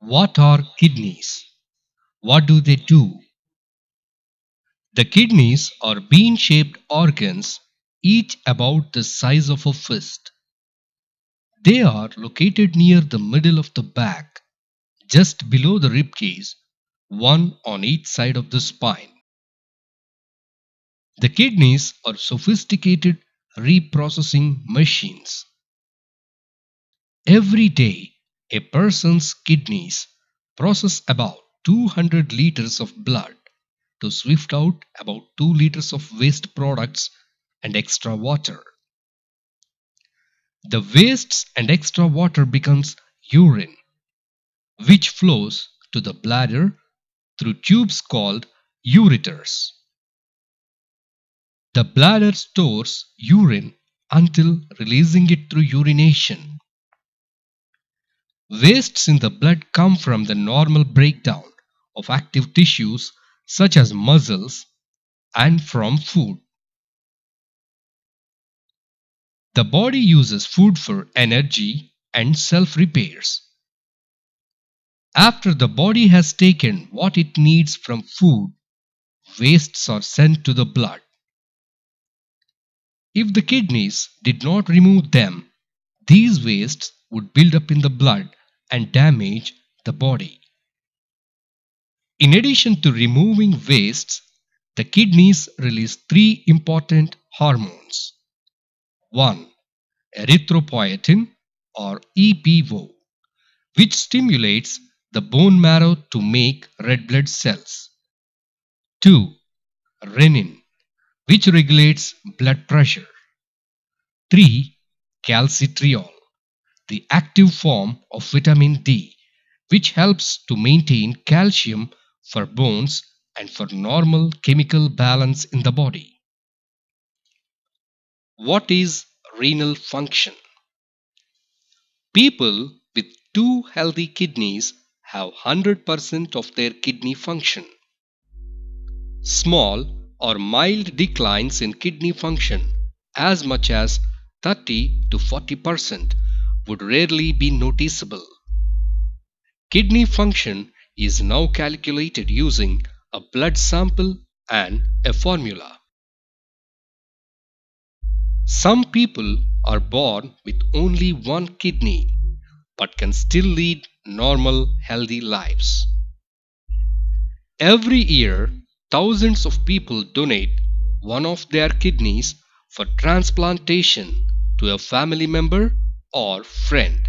What are kidneys? What do they do? The kidneys are bean-shaped organs, each about the size of a fist. They are located near the middle of the back, just below the ribcage, one on each side of the spine. The kidneys are sophisticated reprocessing machines. Every day, a person's kidneys process about 200 liters of blood to swift out about 2 liters of waste products and extra water. The wastes and extra water becomes urine, which flows to the bladder through tubes called ureters. The bladder stores urine until releasing it through urination. Wastes in the blood come from the normal breakdown of active tissues such as muscles and from food. The body uses food for energy and self-repairs. After the body has taken what it needs from food, wastes are sent to the blood. If the kidneys did not remove them, these wastes would build up in the blood and damage the body. In addition to removing wastes, the kidneys release three important hormones. 1. Erythropoietin or EPO, which stimulates the bone marrow to make red blood cells. 2. Renin, which regulates blood pressure. 3. Calcitriol, the active form of vitamin D, which helps to maintain calcium for bones and for normal chemical balance in the body. What is renal function? People with two healthy kidneys have 100% of their kidney function. Small or mild declines in kidney function as much as 30 to 40% would rarely be noticeable. Kidney function is now calculated using a blood sample and a formula. Some people are born with only one kidney but can still lead normal healthy lives. Every year, thousands of people donate one of their kidneys for transplantation to a family member or friend.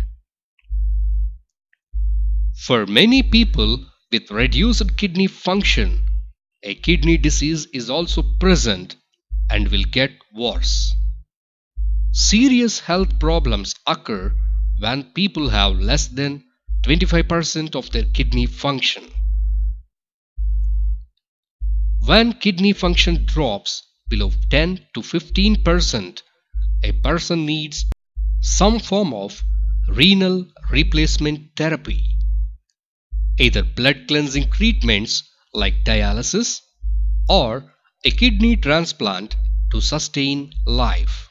For many people with reduced kidney function, a kidney disease is also present and will get worse. Serious health problems occur when people have less than 25% of their kidney function. When kidney function drops below 10 to 15%, a person needs some form of renal replacement therapy, either blood cleansing treatments like dialysis or a kidney transplant to sustain life.